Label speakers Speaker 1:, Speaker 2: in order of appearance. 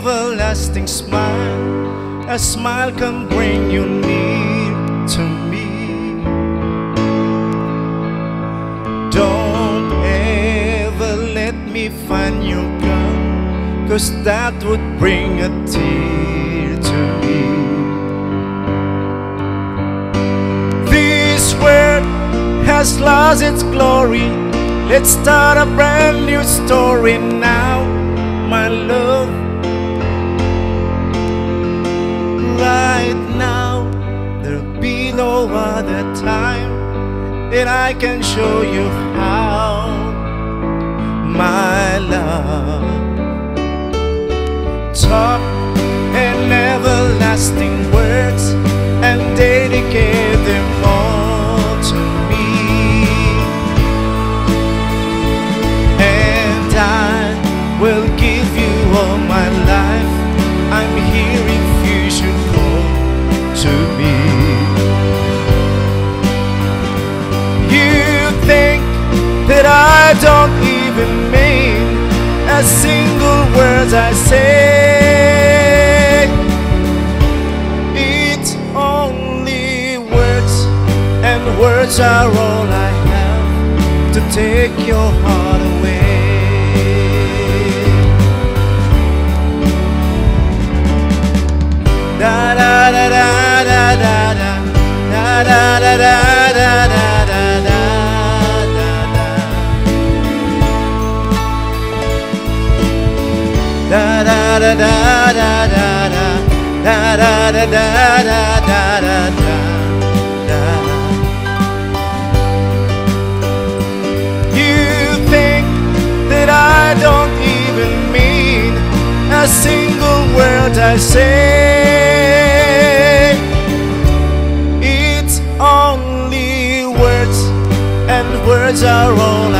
Speaker 1: everlasting smile. A smile can bring you near to me. Don't ever let me find you gone, cause that would bring a tear to me. This world has lost its glory. Let's start a brand new story now, my love. Right now, there'll be no other time that I can show you how, all my life. I'm here you should call to me. You think that I don't even mean a single word I say. It's only words, and words are all I have to take your heart away. Da da da da da da da da da da da da da da da You think that I don't even mean a single word I say. It's only words, and words are all I